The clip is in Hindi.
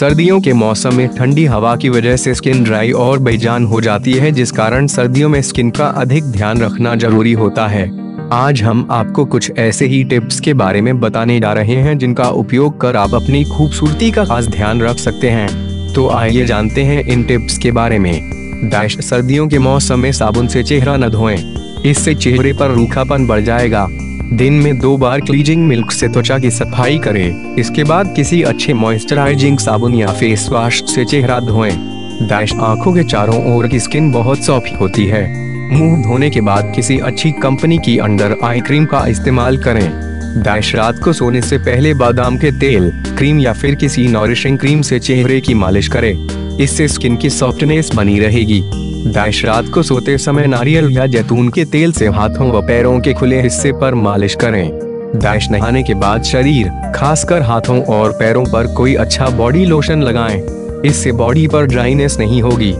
सर्दियों के मौसम में ठंडी हवा की वजह से स्किन ड्राई और बेजान हो जाती है, जिस कारण सर्दियों में स्किन का अधिक ध्यान रखना ज़रूरी होता है। आज हम आपको कुछ ऐसे ही टिप्स के बारे में बताने जा रहे हैं, जिनका उपयोग कर आप अपनी खूबसूरती का खास ध्यान रख सकते हैं। तो आइए जानते हैं इन टिप्स के बारे में। डैश, सर्दियों के मौसम में साबुन से चेहरा न धोएँ। इससे चेहरे पर रूखापन बढ़ जाएगा। दिन में दो बार क्लीजिंग मिल्क से त्वचा की सफ़ाई करें। इसके बाद किसी अच्छे मॉइस्चराइजिंग साबुन या फेस वॉश से चेहरा धोएँ। डैश आँखों के चारों ओर की स्किन बहुत सॉफ्ट होती है। मुँह धोने के बाद किसी अच्छी कंपनी की अंडर आई क्रीम का इस्तेमाल करें। डैश रात को सोने से पहले बादाम के तेल क्रीम या फिर किसी नॉरिशिंग क्रीम से चेहरे की मालिश करें। इससे स्किन की सॉफ्टनेस बनी रहेगी। डैश रात को सोते समय नारियल या जैतून के तेल से हाथों व पैरों के खुले हिस्से पर मालिश करें दाइश नहाने के बाद शरीर, खासकर हाथों और पैरों पर कोई अच्छा बॉडी लोशन लगाएँ। इससे बॉडी पर ड्राइनेस नहीं होगी